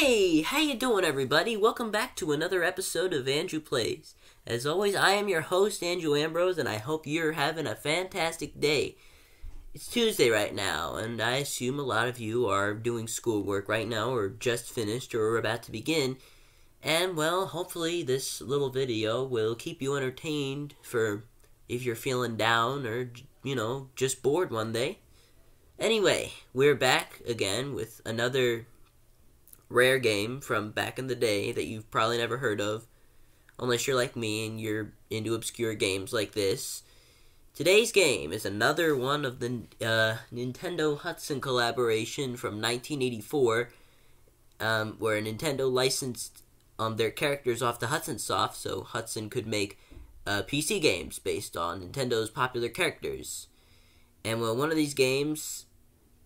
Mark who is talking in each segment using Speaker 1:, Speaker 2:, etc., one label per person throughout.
Speaker 1: Hey, how you doing everybody? Welcome back to another episode of Andrew Plays. As always, I am your host Andrew Ambrose and I hope you're having a fantastic day. It's Tuesday right now, and I assume a lot of you are doing schoolwork right now or just finished or about to begin. And well, hopefully this little video will keep you entertained for if you're feeling down or you know, just bored one day. Anyway, we're back again with another rare game from back in the day that you've probably never heard of, unless you're like me and you're into obscure games like this. Today's game is another one of the uh, Nintendo Hudson collaboration from 1984, um, where Nintendo licensed um, their characters off to Hudson Soft so Hudson could make uh, PC games based on Nintendo's popular characters. And well, one of these games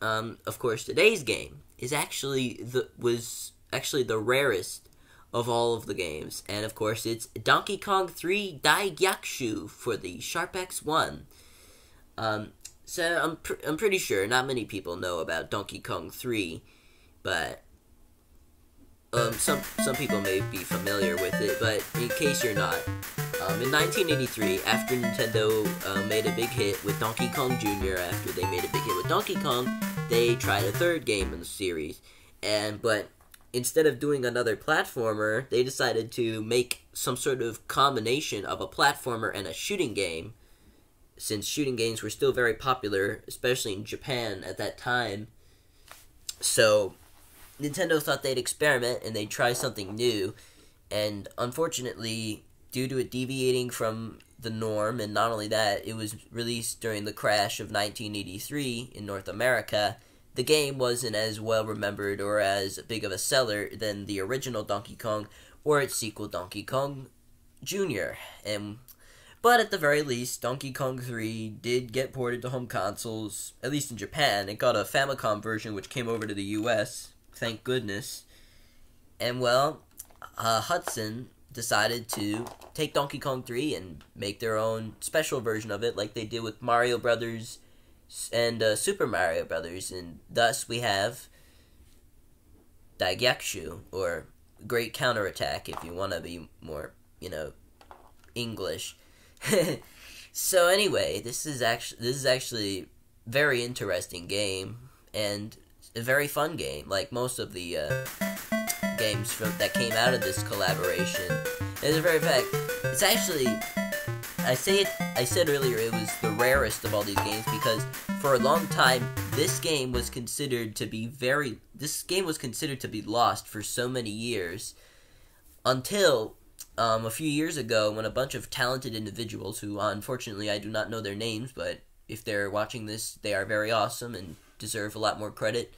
Speaker 1: um, of course, today's game is actually the was actually the rarest of all of the games, and of course, it's Donkey Kong 3 Dai Daigyakushu for the Sharp X1. Um, so I'm pr- I'm pretty sure not many people know about Donkey Kong 3, but um, some some people may be familiar with it. But in case you're not, um, in 1983, after Nintendo uh, made a big hit with Donkey Kong Jr., after they made a big hit with Donkey Kong, they tried a third game in the series, and but instead of doing another platformer, they decided to make some sort of combination of a platformer and a shooting game. Since shooting games were still very popular, especially in Japan at that time, so Nintendo thought they'd experiment and they'd try something new, and unfortunately, due to it deviating from the norm, and not only that, it was released during the crash of 1983 in North America. The game wasn't as well remembered or as big of a seller than the original Donkey Kong or its sequel Donkey Kong Jr. And but at the very least, Donkey Kong 3 did get ported to home consoles, at least in Japan. It got a Famicom version which came over to the US, thank goodness. And well, uh, Hudson decided to take Donkey Kong 3 and make their own special version of it, like they did with Mario Brothers and uh, Super Mario Brothers, and thus we have Daigyakushu, or Great Counterattack, if you want to be more, you know, English. so anyway, this is actually this is actually very interesting game and a very fun game, like most of the. Uh, games from that came out of this collaboration. As a matter of fact, it's actually I say it I said earlier it was the rarest of all these games because for a long time this game was considered to be very this game was considered to be lost for so many years until um, a few years ago when a bunch of talented individuals who unfortunately I do not know their names but if they're watching this they are very awesome and deserve a lot more credit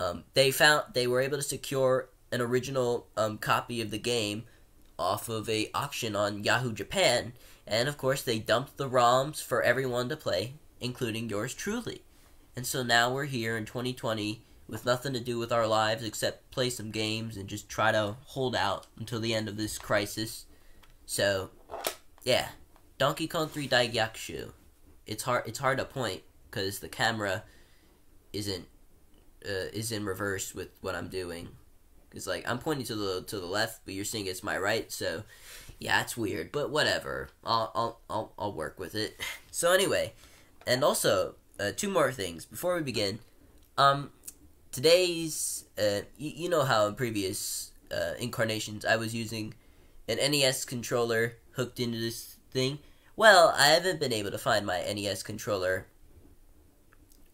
Speaker 1: um, they found they were able to secure an original um, copy of the game off of a auction on Yahoo Japan, and of course they dumped the ROMs for everyone to play, including yours truly. And so now we're here in 2020 with nothing to do with our lives except play some games and just try to hold out until the end of this crisis. So, yeah, Donkey Kong 3 Daigyakushu. It's hard. It's hard to point because the camera isn't uh, is in reverse with what I'm doing. Cause like I'm pointing to the to the left, but you're seeing it's my right. So yeah, it's weird, but whatever. I'll I'll I'll, I'll work with it. So anyway, and also uh, two more things before we begin. Um, today's uh, y- you know how in previous uh, incarnations I was using an NES controller hooked into this thing. Well, I haven't been able to find my NES controller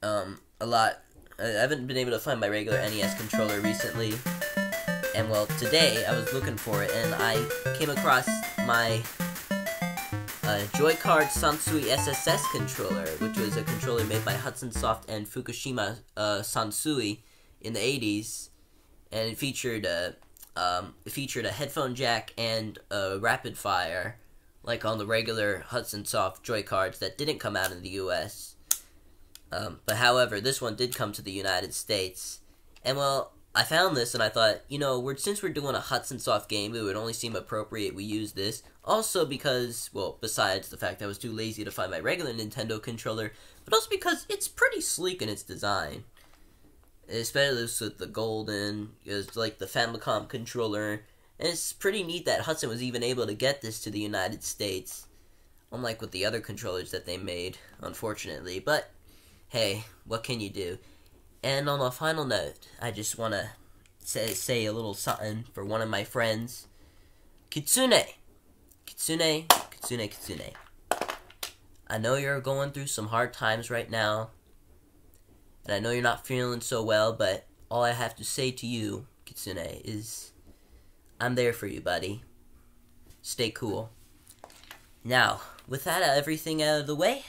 Speaker 1: um a lot. I haven't been able to find my regular NES controller recently. And well, today I was looking for it and I came across my uh, Joy-Card Sansui SSS controller, which was a controller made by Hudson Soft and Fukushima uh, Sansui in the 80s. And it featured a, um, it featured a headphone jack and a rapid fire, like on the regular Hudson Soft Joy-Cards that didn't come out in the US. Um, but however, this one did come to the United States. And well, I found this and I thought, you know, we're, since we're doing a Hudson Soft game, it would only seem appropriate we use this. Also because, well, besides the fact I was too lazy to find my regular Nintendo controller, but also because it's pretty sleek in its design. especially with the golden, it's like the Famicom controller. And it's pretty neat that Hudson was even able to get this to the United States, unlike with the other controllers that they made, unfortunately. But hey, what can you do? And on a final note, I just want to say, say a little something for one of my friends, Kitsune. Kitsune, Kitsune, Kitsune. I know you're going through some hard times right now, and I know you're not feeling so well, but all I have to say to you, Kitsune, is I'm there for you, buddy. Stay cool. Now, with that everything out of the way,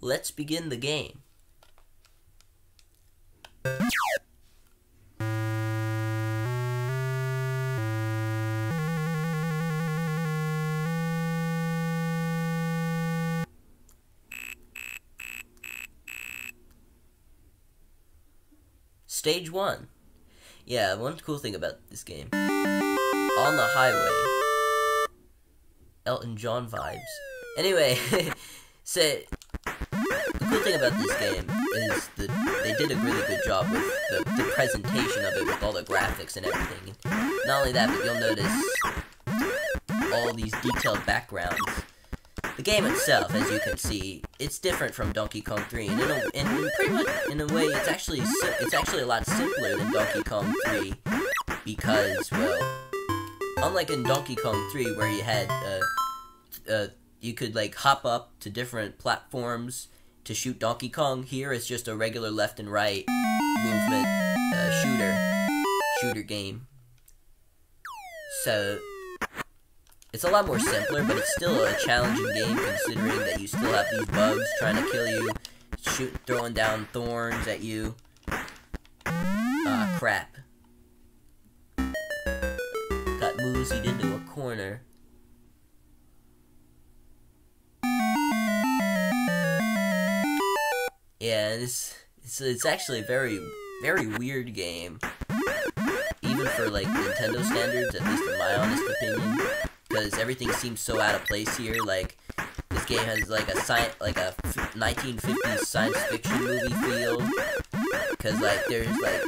Speaker 1: let's begin the game. Stage 1. Yeah, one cool thing about this game. On the highway. Elton John vibes. Anyway, so cool thing about this game is that they did a really good job with the, the presentation of it with all the graphics and everything. Not only that, but you'll notice all these detailed backgrounds the game itself, as you can see, it's different from Donkey Kong 3, and in, a, in, pretty much in a way, it's actually it's actually a lot simpler than Donkey Kong 3 because, well, unlike in Donkey Kong 3 where you had uh, uh, you could like hop up to different platforms to shoot Donkey Kong, here it's just a regular left and right movement uh, shooter shooter game. So it's a lot more simpler, but it's still a challenging game considering that you still have these bugs trying to kill you, shoot, throwing down thorns at you. Ah, crap. Got moosied into a corner. Yeah, it's, it's, actually a very, very weird game. Even for, like, Nintendo standards, at least in my honest opinion because everything seems so out of place here. Like this game has like a sci- like a 1950s science fiction movie feel. Because like there's like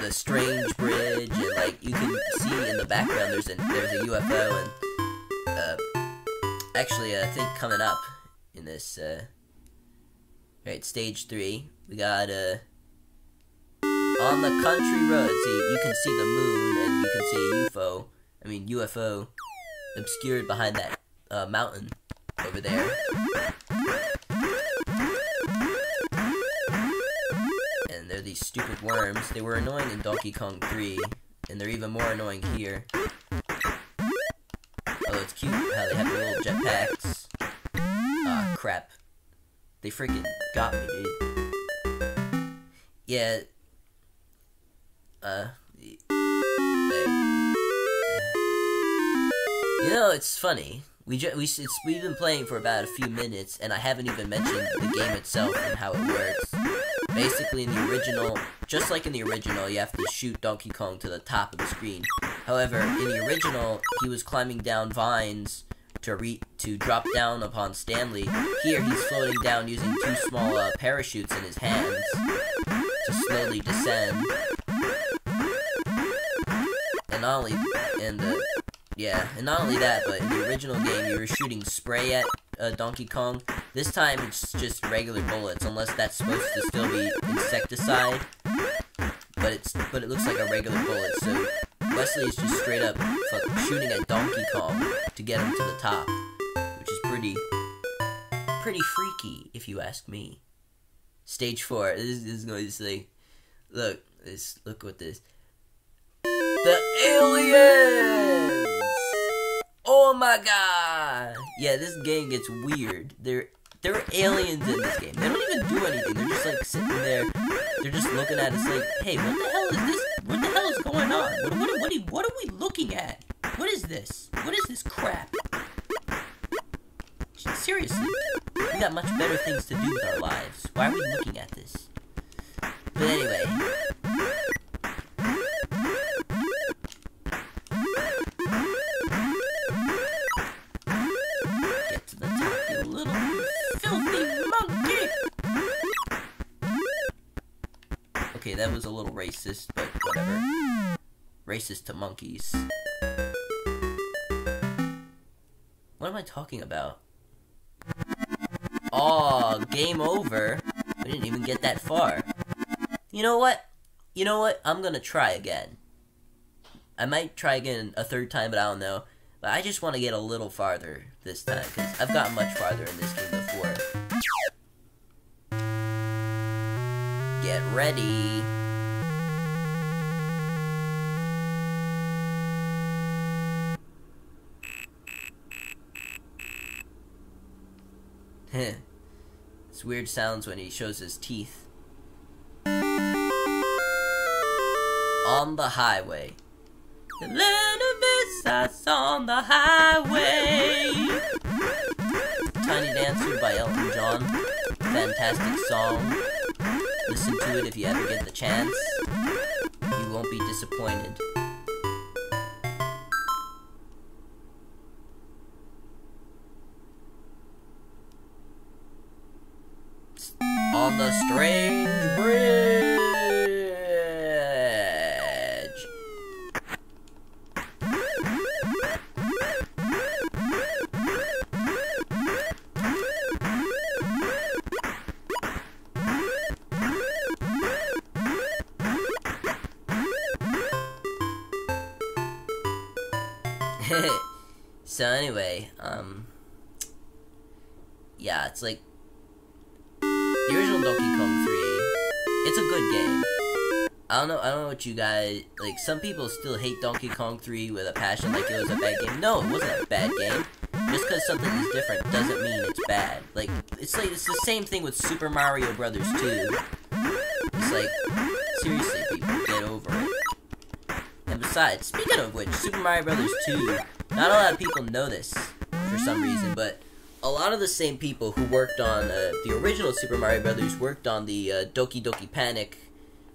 Speaker 1: the strange bridge and like you can see in the background there's a there's a UFO and uh, actually I think coming up in this uh, right stage three we got uh on the country road. See you can see the moon and you can see UFO. I mean UFO obscured behind that uh, mountain over there. And they're these stupid worms. They were annoying in Donkey Kong 3, and they're even more annoying here. Although it's cute how they have their little jetpacks. Ah, crap. They freaking got me, dude. Yeah. Uh, You know, it's funny. We ju- we it's, we've been playing for about a few minutes, and I haven't even mentioned the game itself and how it works. Basically, in the original, just like in the original, you have to shoot Donkey Kong to the top of the screen. However, in the original, he was climbing down vines to re- to drop down upon Stanley. Here, he's floating down using two small uh, parachutes in his hands to slowly descend. And not only, and the yeah, and not only that, but in the original game, you were shooting spray at uh, Donkey Kong. This time, it's just regular bullets, unless that's supposed to still be insecticide. But it's but it looks like a regular bullet. So Wesley is just straight up shooting at Donkey Kong to get him to the top, which is pretty pretty freaky, if you ask me. Stage four. This, this is going to say, look, this look what this. The aliens. Oh my god! Yeah, this game gets weird. There, there are aliens in this game. They don't even do anything. They're just like sitting there. They're just looking at us like, hey, what the hell is this? What the hell is going on? What, what, what, what are we looking at? What is this? What is this crap? Seriously, we got much better things to do with our lives. Why are we looking at this? But anyway, that was a little racist, but whatever. Racist to monkeys. What am I talking about? Oh, game over. We didn't even get that far. You know what? You know what? I'm gonna try again. I might try again a third time, but I don't know. But I just want to get a little farther this time, because I've gotten much farther in this game before. Get ready. it's weird sounds when he shows his teeth. On the highway. The land of on the highway. Tiny Dancer by Elton John. Fantastic song. Listen to it if you ever get the chance. You won't be disappointed. On the strange so anyway, um, yeah, it's like the original Donkey Kong 3. It's a good game. I don't know. I don't know what you guys like. Some people still hate Donkey Kong 3 with a passion, like it was a bad game. No, it wasn't a bad game. Just because something is different doesn't mean it's bad. Like it's like it's the same thing with Super Mario Brothers 2. It's like seriously, people, get over it. Speaking of which, Super Mario Brothers 2, not a lot of people know this for some reason, but a lot of the same people who worked on uh, the original Super Mario Brothers worked on the uh, Doki Doki Panic,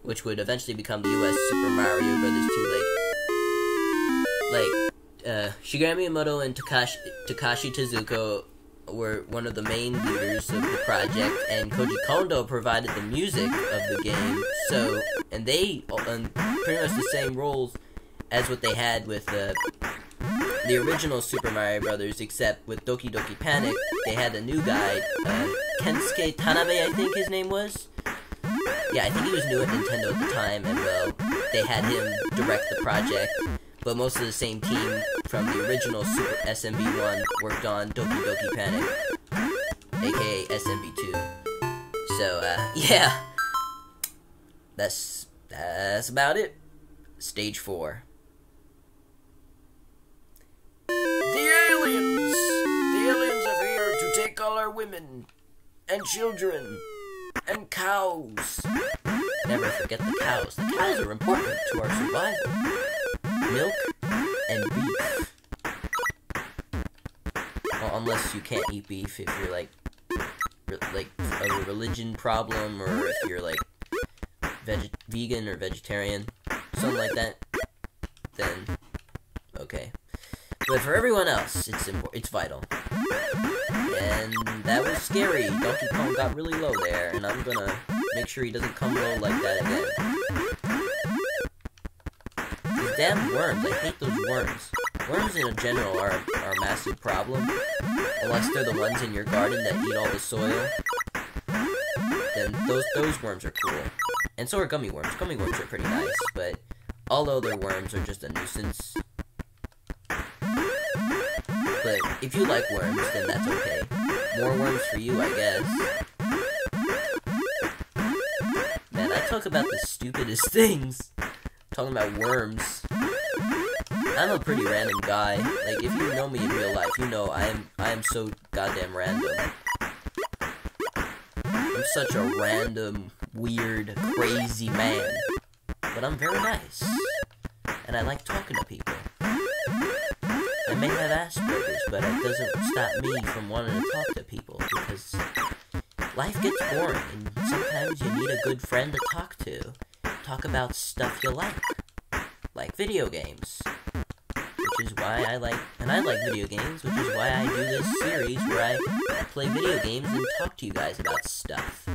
Speaker 1: which would eventually become the U.S. Super Mario Brothers 2. Like, like uh, Shigeru Miyamoto and Takashi, Takashi Tezuka were one of the main leaders of the project, and Koji Kondo provided the music of the game. So, and they, and pretty much the same roles as what they had with the the original Super Mario Brothers, except with Doki Doki Panic, they had a new guy, uh, Kensuke Tanabe, I think his name was. Yeah, I think he was new at Nintendo at the time, and well, they had him direct the project. But most of the same team from the original Super SMB1 worked on Doki Doki Panic, aka SMB2. So, uh, yeah. That's, that's about it. Stage 4. Women and children and cows. Never forget the cows. The cows are important to our survival. Milk and beef. Well, unless you can't eat beef if you're like, like a religion problem or if you're like veg- vegan or vegetarian, something like that. Then. But for everyone else, it's important. It's vital. And that was scary. Donkey Kong got really low there, and I'm gonna make sure he doesn't come low like that again. These damn worms, I hate those worms. Worms in general are, are a massive problem. Unless they're the ones in your garden that eat all the soil. Then those, those worms are cool. And so are gummy worms. Gummy worms are pretty nice, but although they're worms are just a nuisance, but if you like worms, then that's okay. More worms for you, I guess. Man, I talk about the stupidest things. talking about worms. I'm a pretty random guy. Like, if you know me in real life, you know I am I am so goddamn random. I'm such a random, weird, crazy man. But I'm very nice. And I like talking to people. May have Asperger's, but it doesn't stop me from wanting to talk to people because life gets boring and sometimes you need a good friend to talk to. Talk about stuff you like, like video games. Which is why I like, and I like video games, which is why I do this series where I play video games and talk to you guys about stuff.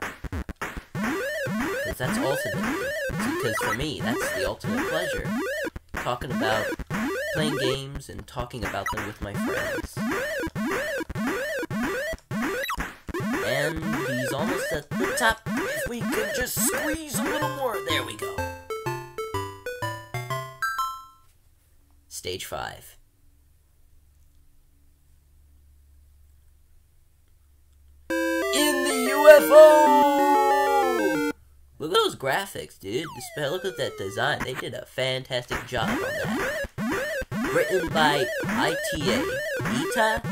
Speaker 1: because that's ultimate. Because for me, that's the ultimate pleasure. Talking about playing games and talking about them with my friends. And he's almost at the top. If we could just squeeze a little more. There we go. Stage 5. In the UFO! Look at those graphics, dude. Look at that design. They did a fantastic job on that. Written by ITA. Ita?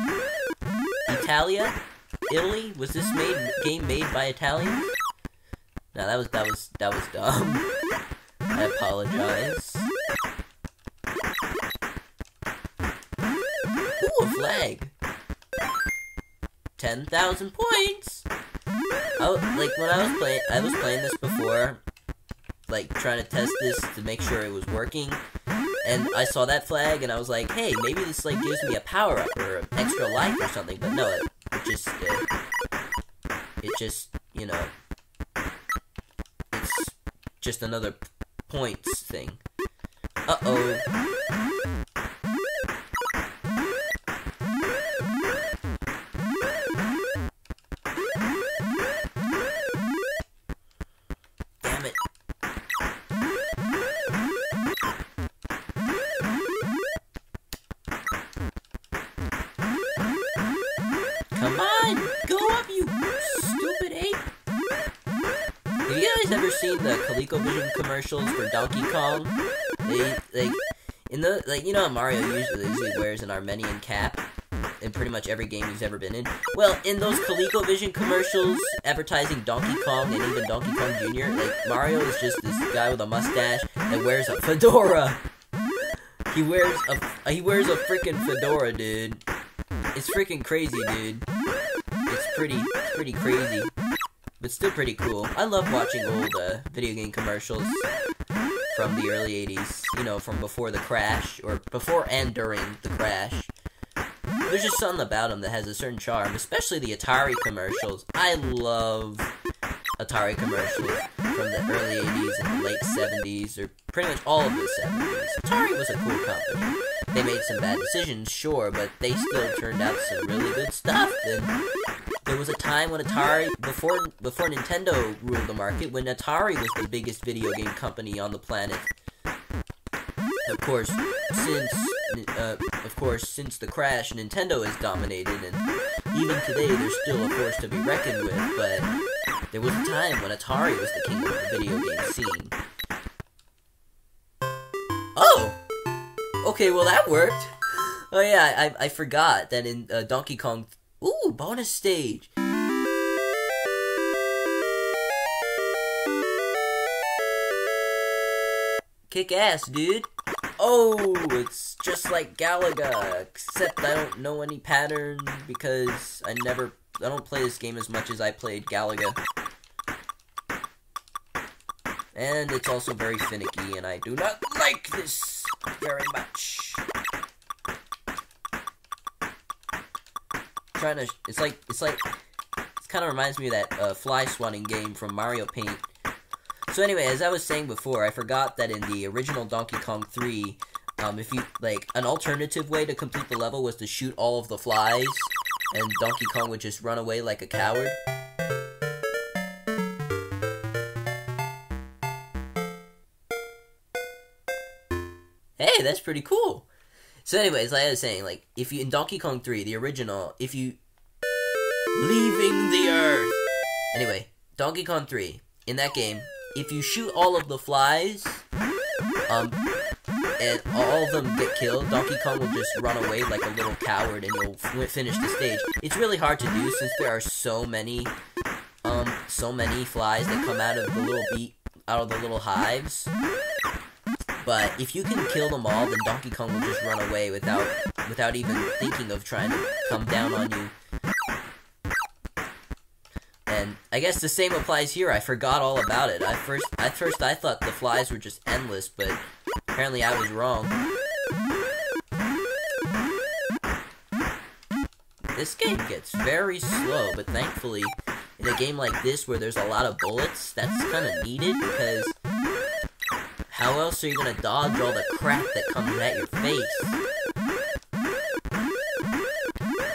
Speaker 1: Italia? Italy? Was this made game made by Italians? No, that was that was that was dumb. I apologize. Ooh, a flag. 10,000 points! Oh, like, when I was playing, I was playing this before, like, trying to test this to make sure it was working, and mm-hmm. I saw that flag, and I was like, hey, maybe this, like, gives me a power-up or an extra life or something, but no, it, it just, it, it just, you know, it's just another points thing. Uh-oh. Commercials for Donkey Kong? They like in the like you know Mario usually, wears an Armenian cap in pretty much every game he's ever been in. Well, in those ColecoVision commercials advertising Donkey Kong and even Donkey Kong Jr., like Mario is just this guy with a mustache that wears a fedora. He wears a he wears a freaking fedora, dude. It's freaking crazy, dude. It's pretty, pretty crazy, but still pretty cool. I love watching old uh, video game commercials from the early 80s, you know, from before the crash, or before and during the crash. There's just something about them that has a certain charm, especially the Atari commercials. I love Atari commercials from the early 80s and the late 70s, or pretty much all of the 70s. Atari was a cool company. They made some bad decisions, sure, but they still turned out some really good stuff. And there was a time when Atari, before before Nintendo ruled the market, when Atari was the biggest video game company on the planet. Of course, since uh, of course since the crash, Nintendo has dominated, and even today they're still a force to be reckoned with. But there was a time when Atari was the king of the video game scene. Oh! Okay, well that worked. Oh yeah, I, I forgot that in uh, Donkey Kong... Ooh, bonus stage! Kick ass, dude. Oh, it's just like Galaga, except I don't know any patterns because I never... I don't play this game as much as I played Galaga. And it's also very finicky, and I do not like this very much. Trying to, it's like, it's like, it kind of reminds me of that uh, fly swatting game from Mario Paint. So anyway, as I was saying before, I forgot that in the original Donkey Kong 3, um, if you, like, an alternative way to complete the level was to shoot all of the flies, and Donkey Kong would just run away like a coward. Hey, that's pretty cool. So, anyways, like I was saying, like if you in Donkey Kong Three, the original, if you leaving the Earth. Anyway, Donkey Kong Three in that game, if you shoot all of the flies, um, and all of them get killed, Donkey Kong will just run away like a little coward, and you'll finish the stage. It's really hard to do since there are so many, um, so many flies that come out of the little beat, out of the little hives. But if you can kill them all, then Donkey Kong will just run away without without even thinking of trying to come down on you. And I guess the same applies here. I forgot all about it. I first at first I thought the flies were just endless, but apparently I was wrong. This game gets very slow, but thankfully in a game like this where there's a lot of bullets, that's kind of needed because how else are you gonna dodge all the crap that comes at your face?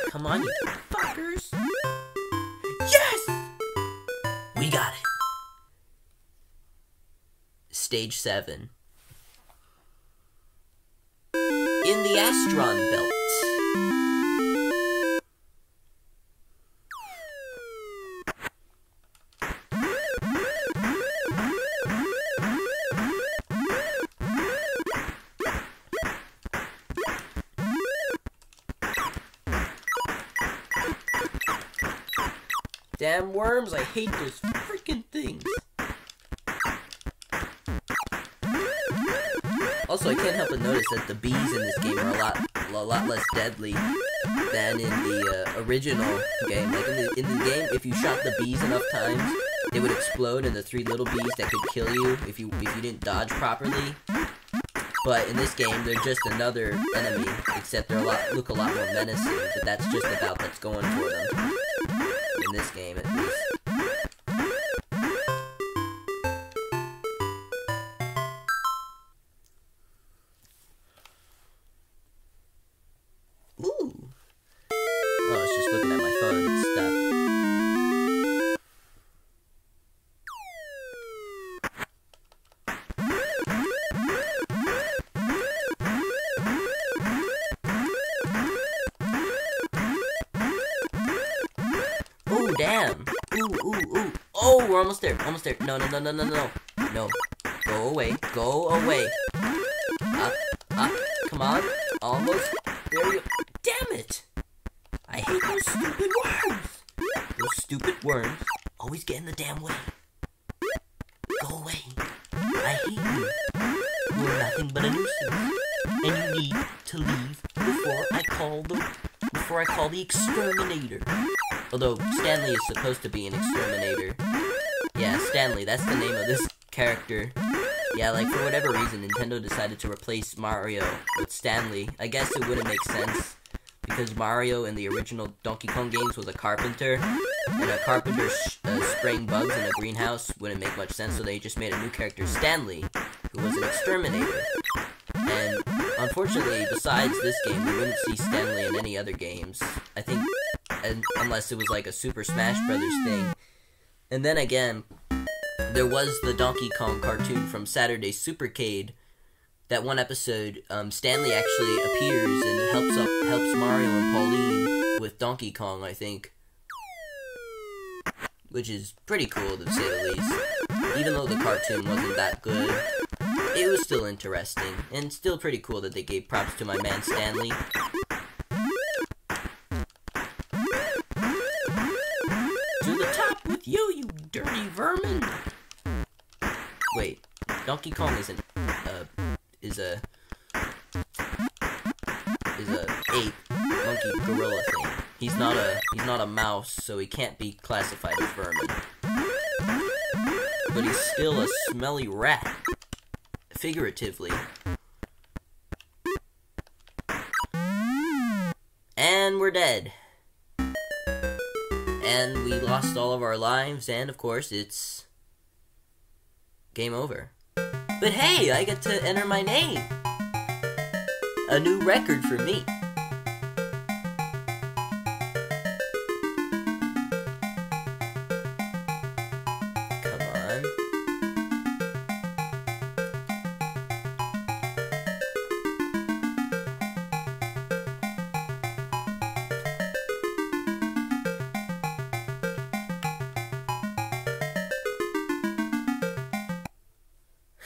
Speaker 1: Come on, you fuckers! Yes! We got it. Stage 7. In the Astron Belt. Damn worms, I hate those freaking things. Also, I can't help but notice that the bees in this game are a lot, a lot less deadly than in the uh, original game. Like in the in the game, if you shot the bees enough times, they would explode and the three little bees that could kill you if you if you didn't dodge properly. But in this game, they're just another enemy, except lot look a lot more menacing. But that's just about that's going for them in this game, there. No, no, no, no, no, no. No. Go away. Go away. Come on. Almost. There you Damn it! I hate those stupid worms. Those stupid worms always get in the damn way. Go away. I hate you. You are nothing but a nuisance. And you need to leave before I call the before I call the exterminator. Although Stanley is supposed to be an exterminator. Stanley, that's the name of this character. Yeah, like for whatever reason, Nintendo decided to replace Mario with Stanley. I guess it wouldn't make sense because Mario in the original Donkey Kong games was a carpenter, and a carpenter uh, spraying bugs in a greenhouse wouldn't make much sense, so they just made a new character, Stanley, who was an exterminator. And unfortunately, besides this game, we wouldn't see Stanley in any other games. I think, and, unless it was like a Super Smash Brothers thing. And then again, there was the Donkey Kong cartoon from Saturday Supercade. That one episode, um, Stanley actually appears and helps up helps Mario and Pauline with Donkey Kong, I think, which is pretty cool to say the least. Even though the cartoon wasn't that good, it was still interesting and still pretty cool that they gave props to my man Stanley. To the top with you, you dirty vermin! Wait, Donkey Kong isn't uh is a is a ape monkey gorilla thing. He's not a he's not a mouse, so he can't be classified as vermin. But he's still a smelly rat. Figuratively. And we're dead. And we lost all of our lives, and of course, it's game over. But hey, I get to enter my name. A new record for me.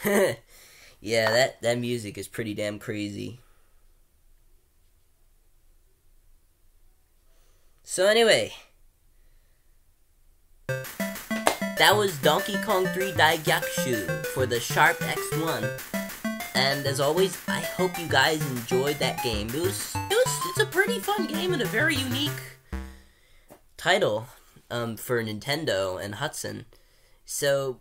Speaker 1: yeah, that, that music is pretty damn crazy. So anyway, that was Donkey Kong 3 Daigyakushu for the Sharp X1. And as always, I hope you guys enjoyed that game. It was, it was it's a pretty fun game and a very unique title um, for Nintendo and Hudson. So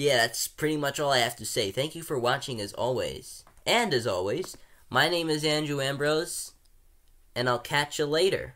Speaker 1: yeah, that's pretty much all I have to say. Thank you for watching as always. And as always, my name is Andrew Ambrose, and I'll catch you later.